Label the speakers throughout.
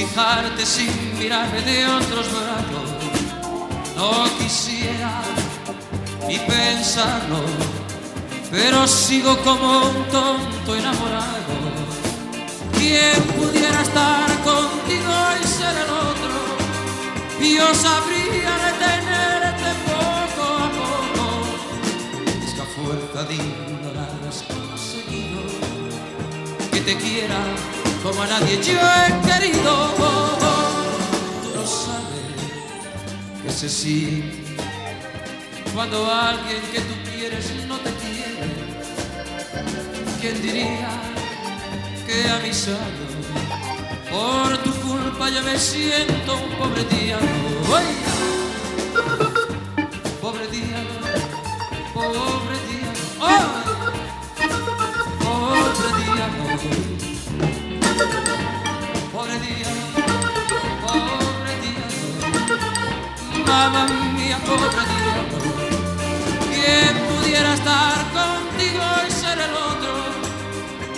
Speaker 1: fijarte sin mirarme de otros brazos. No quisiera ni pensarlo, pero sigo como un tonto enamorado. ¿Quién pudiera estar contigo y ser el otro? Yo sabría detenerte poco a poco. Es que a fuerza de ignorar has conseguido que te quiera como a nadie yo he querido. Tú no sabes que se siente cuando alguien que tú quieres no te quiere. ¿Quién diría que a mis años por tu culpa yo me siento un pobre diablo? Mía, pobre diablo. ¿Quién pudiera estar contigo y ser el otro?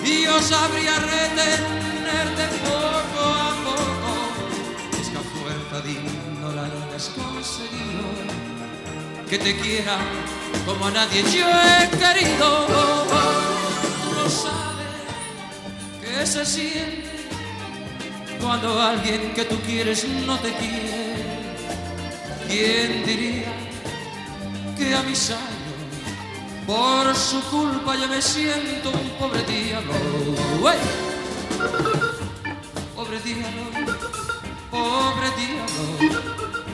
Speaker 1: Y yo sabría retenerte poco a poco. Es que a fuerza de ignorar has conseguido que te quiera como a nadie yo he querido. Tú no sabes que se siente cuando alguien que tú quieres no te quiere. ¿Quién diría que a mis años por su culpa yo me siento un pobre diablo? ¡Uey! Pobre diablo, pobre diablo,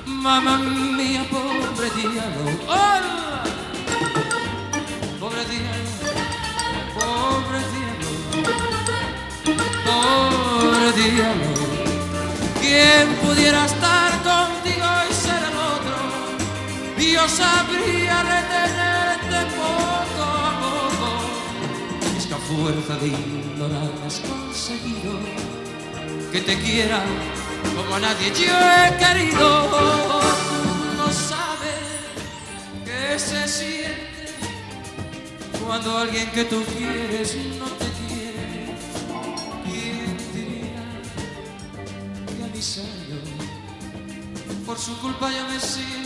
Speaker 1: mamá mía, pobre diablo. ¡Hola! Pobre diablo, pobre diablo, pobre diablo. ¿Quién pudiera estar Yo sabría retenerte poco a poco. Es fuerza de ignorar has conseguido que te quiera como a nadie yo he querido. No sabes que se siente cuando alguien que tú quieres no te quiere. ¿Quién diría que a mis años por su culpa yo me siento